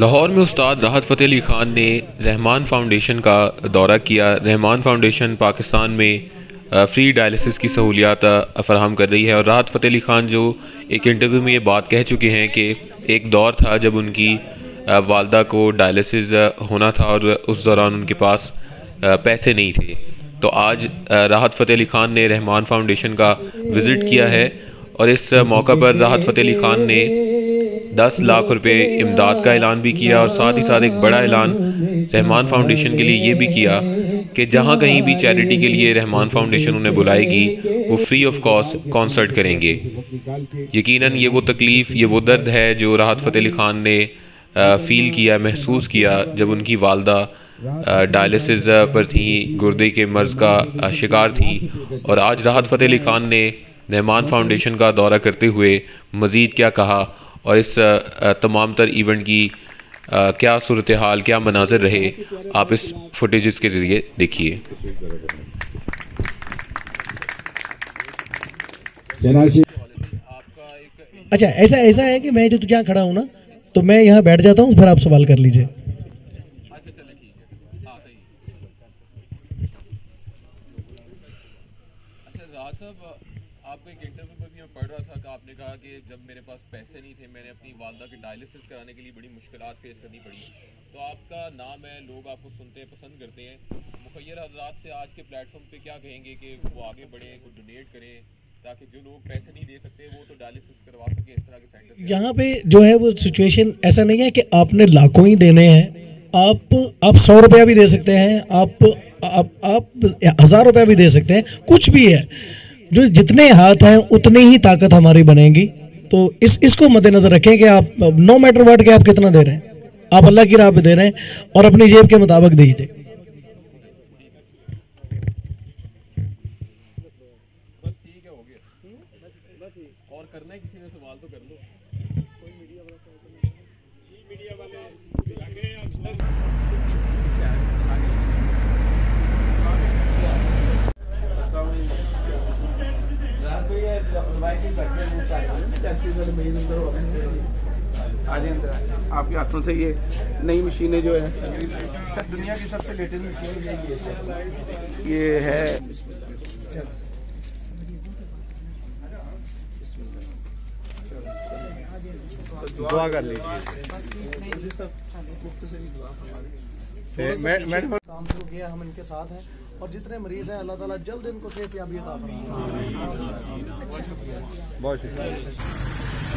लाहौर में उस्ताद राहत फ़तेह अली ख़ान ने रहमान फाउंडेशन का दौरा किया। रहमान फाउंडेशन पाकिस्तान में फ़्री डायलिसिस की सहूलियात फ़राहम कर रही है और राहत फ़तेह अली ख़ान जो एक इंटरव्यू में ये बात कह चुके हैं कि एक दौर था जब उनकी वालदा को डायलिसिस होना था और उस दौरान उनके पास पैसे नहीं थे। तो आज राहत फ़तेह अली ख़ान ने रहमान फाउंडेशन का विज़िट किया है और इस मौका पर राहत फ़तेह अली ख़ान ने दस लाख रुपए इमदाद का ऐलान भी किया और साथ ही साथ एक बड़ा ऐलान रहमान फाउंडेशन के लिए ये भी किया कि जहाँ कहीं भी चैरिटी के लिए रहमान फाउंडेशन उन्हें बुलाएगी, वो फ्री ऑफ़ कॉस्ट कॉन्सर्ट करेंगे। यकीनन ये वो तकलीफ़, ये वो दर्द है जो राहत फ़तेह अली ख़ान ने फ़ील किया, महसूस किया जब उनकी वालदा डायलिसिस पर थी, गुर्दे के मर्ज़ का शिकार थी और आज राहत फ़तेह अली ख़ान ने रहमान फाउंडेशन का दौरा करते हुए मज़ीद क्या कहा और इस तमाम तर इवेंट की क्या सूरत हाल क्या मनाजर रहे आप इस फुटेज के ज़रिए देखिए। अच्छा ऐसा ऐसा है कि मैं जो जहाँ खड़ा हूँ ना तो मैं यहाँ बैठ जाता हूँ फिर आप सवाल कर लीजिए। आपको एक इंटरव्यू में भी मैं पढ़ रहा था कि आपने कहा कि जब मेरे पास पैसे नहीं थे, मैंने अपनी वालदा की डायलिसिस कराने के लिए बड़ी मुश्किल फेस करनी पड़ी। तो आपका नाम है, लोग आपको सुनते हैं, पसंद करते हैं। मुखैर हजरात से आज के प्लेटफॉर्म पे क्या कहेंगे कि वो आगे बढ़ें कोई डोनेट करें, ताकि जो लोग पैसे नहीं दे सकते, वो तो डायलिसिस करवा सके इस तरह के यहाँ पे जो है वो सिचुएशन ऐसा नहीं है कि आपने लाखों ही देने हैं। आप आप सौ रुपया भी दे सकते हैं, आप आप आप हज़ार रुपया भी दे सकते हैं। कुछ भी है। जो जितने हाथ हैं, उतनी ही ताकत हमारी बनेगी। तो इस, इसको मद्देनजर रखें कि आप नो मैटर वर्ड के आप कितना दे रहे हैं। आप अल्लाह की राह पे दे रहे हैं और अपनी जेब के मुताबिक दीजिए। आपके हाथों से ये नई मशीनें जो है। दुनिया की सबसे लेटेस्ट मशीन ये है। दुआ कर लीजिए। मैडम काम शुरू किया हम इनके साथ हैं और जितने मरीज़ हैं अल्लाह ताला जल्द इनको सेहत याबी बहुत शुक्रिया बहुत शुक्रिया।